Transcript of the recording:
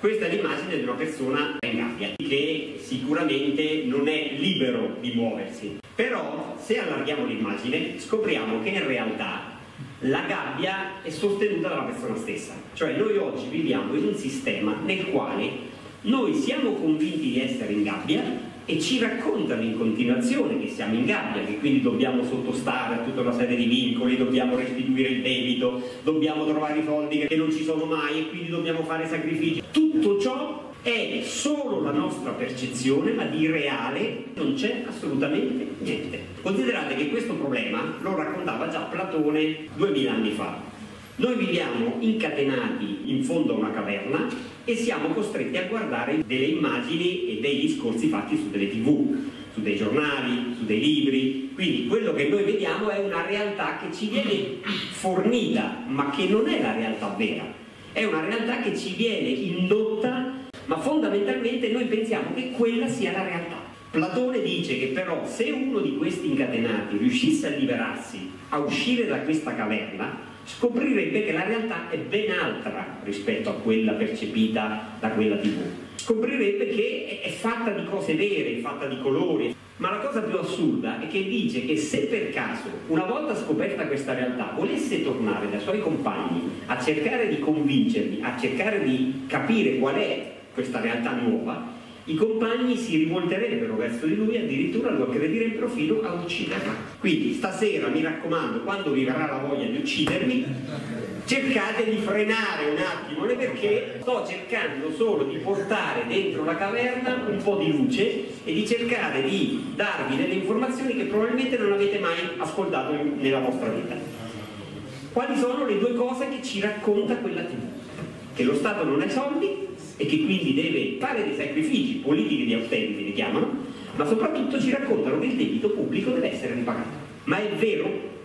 Questa è l'immagine di una persona in gabbia, che sicuramente non è libero di muoversi. Però, se allarghiamo l'immagine, scopriamo che in realtà la gabbia è sostenuta dalla persona stessa. Cioè noi oggi viviamo in un sistema nel quale noi siamo convinti di essere in gabbia e ci raccontano in continuazione che siamo in gabbia, che quindi dobbiamo sottostare a tutta una serie di vincoli, dobbiamo restituire il debito, dobbiamo trovare i soldi che non ci sono mai e quindi dobbiamo fare sacrifici. Tutto ciò è solo la nostra percezione, ma di reale non c'è assolutamente niente. Considerate che questo problema lo raccontava già Platone duemila anni fa. Noi viviamo incatenati in fondo a una caverna e siamo costretti a guardare delle immagini e dei discorsi fatti su delle tv, su dei giornali, su dei libri. Quindi quello che noi vediamo è una realtà che ci viene fornita, ma che non è la realtà vera. È una realtà che ci viene indotta, ma fondamentalmente noi pensiamo che quella sia la realtà. Platone dice che però se uno di questi incatenati riuscisse a liberarsi, a uscire da questa caverna, scoprirebbe che la realtà è ben altra rispetto a quella percepita da quella tv. Scoprirebbe che è fatta di cose vere, è fatta di colori. Ma la cosa più assurda è che dice che se per caso, una volta scoperta questa realtà, volesse tornare dai suoi compagni a cercare di convincerli, a cercare di capire qual è questa realtà nuova, i compagni si rivolterebbero verso di lui addirittura lo aggredire in profilo a ucciderlo. Quindi stasera mi raccomando, quando vi verrà la voglia di uccidermi, cercate di frenare un attimo perché sto cercando solo di portare dentro la caverna un po' di luce e di cercare di darvi delle informazioni che probabilmente non avete mai ascoltato nella vostra vita. Quali sono le due cose che ci racconta quella TV? Che lo Stato non ha i soldi e che quindi deve fare dei sacrifici, politiche di austerity li chiamano, ma soprattutto ci raccontano che il debito pubblico deve essere ripagato. Ma è vero?